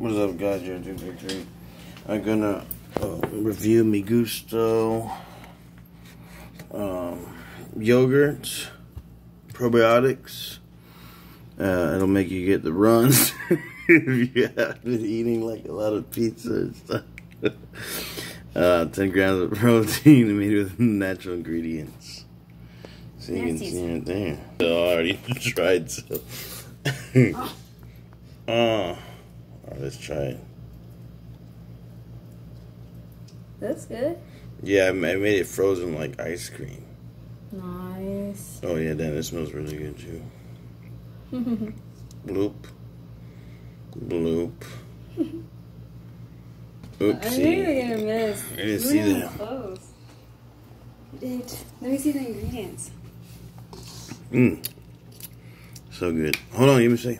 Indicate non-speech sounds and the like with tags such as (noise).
What's up, guys? I'm gonna uh, review Mi Gusto um, yogurt, probiotics. Uh, it'll make you get the runs (laughs) if you have been eating like a lot of pizza and stuff. (laughs) uh, 10 grams of (laughs) protein made with natural ingredients. So you can see it there. I already tried so. oh. oh. Let's try it. That's good. Yeah, I made it frozen like ice cream. Nice. Oh yeah, damn, it smells really good too. (laughs) Bloop. Bloop. (laughs) Oopsie. I knew you were gonna miss. I didn't see that. Close. Let me see the ingredients. Mmm. So good. Hold on, let me see.